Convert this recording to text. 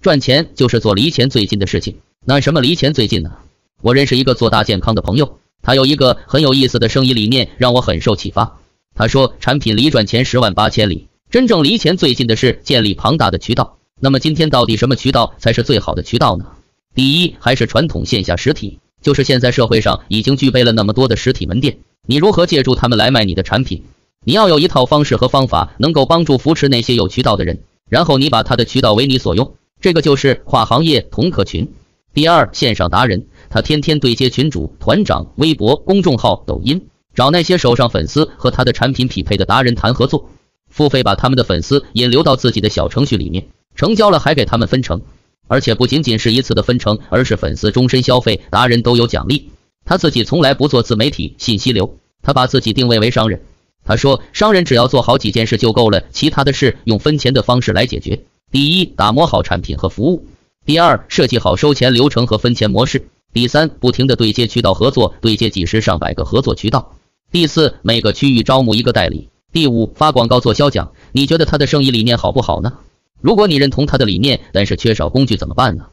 赚钱就是做离钱最近的事情。那什么离钱最近呢？我认识一个做大健康的朋友，他有一个很有意思的生意理念，让我很受启发。他说，产品离赚钱十万八千里，真正离钱最近的是建立庞大的渠道。那么今天到底什么渠道才是最好的渠道呢？第一，还是传统线下实体，就是现在社会上已经具备了那么多的实体门店，你如何借助他们来卖你的产品？你要有一套方式和方法，能够帮助扶持那些有渠道的人，然后你把他的渠道为你所用，这个就是跨行业同客群。第二，线上达人，他天天对接群主、团长、微博、公众号、抖音，找那些手上粉丝和他的产品匹配的达人谈合作，付费把他们的粉丝引流到自己的小程序里面。成交了还给他们分成，而且不仅仅是一次的分成，而是粉丝终身消费，达人都有奖励。他自己从来不做自媒体信息流，他把自己定位为商人。他说，商人只要做好几件事就够了，其他的事用分钱的方式来解决。第一，打磨好产品和服务；第二，设计好收钱流程和分钱模式；第三，不停的对接渠道合作，对接几十上百个合作渠道；第四，每个区域招募一个代理；第五，发广告做销奖。你觉得他的生意理念好不好呢？如果你认同他的理念，但是缺少工具怎么办呢？